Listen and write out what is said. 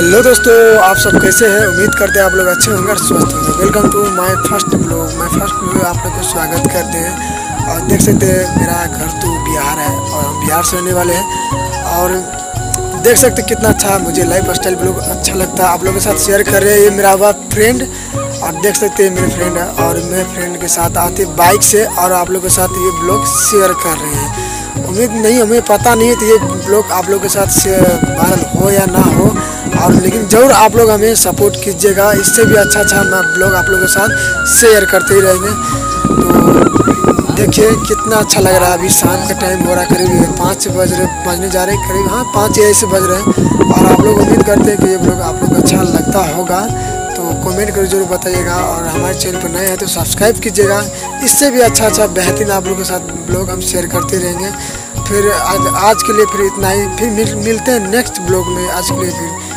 Hello दोस्तों, आप सब कैसे हैं? उम्मीद करते हैं आप लोग अच्छे होंगे और स्वस्थ होंगे। Welcome to my first blog my first blog आप लोग को स्वागत करते हैं। और देख सकते हैं, मेरा घर तो बिहार है और हम बिहार से रहने वाले हैं। और देख सकते कितना अच्छा मुझे लाइफ स्टाइल ब्लॉग अच्छा लगता है। आप लोगों के साथ शेयर कर रहे हैं। ये मेरा हुआ फ्रेंड और देख सकते हैं मेरे फ्रेंड है। और मेरे फ्रेंड के साथ आते बाइक से और आप लोगों के साथ ये ब्लॉग शेयर कर रहे हैं। उम्मीद नहीं, हमें पता नहीं है तो ये ब्लॉग आप लोग के साथ वायरल हो या ना हो। और लेकिन ज़रूर आप लोग हमें सपोर्ट कीजिएगा। इससे भी अच्छा अच्छा मैं ब्लॉग आप लोग के साथ शेयर करते ही रहेंगे। तो देखिए कितना अच्छा लग रहा है। अभी शाम का टाइम हो रहा है, करीब पाँच बज रहे, बजने जा रहे करीब हाँ पाँच या ऐसे बज रहे हैं। और आप लोग उम्मीद करते हैं कि ये ब्लॉग आप लोग को अच्छा लगता होगा। तो कमेंट कर ज़रूर बताइएगा। और हमारे चैनल पर नए हैं तो सब्सक्राइब कीजिएगा। इससे भी अच्छा अच्छा बेहतरीन आप लोगों के साथ ब्लॉग हम शेयर करते रहेंगे। फिर आज आज के लिए फिर इतना ही। फिर मिल, मिलते हैं नेक्स्ट ब्लॉग में। आज के लिए फिर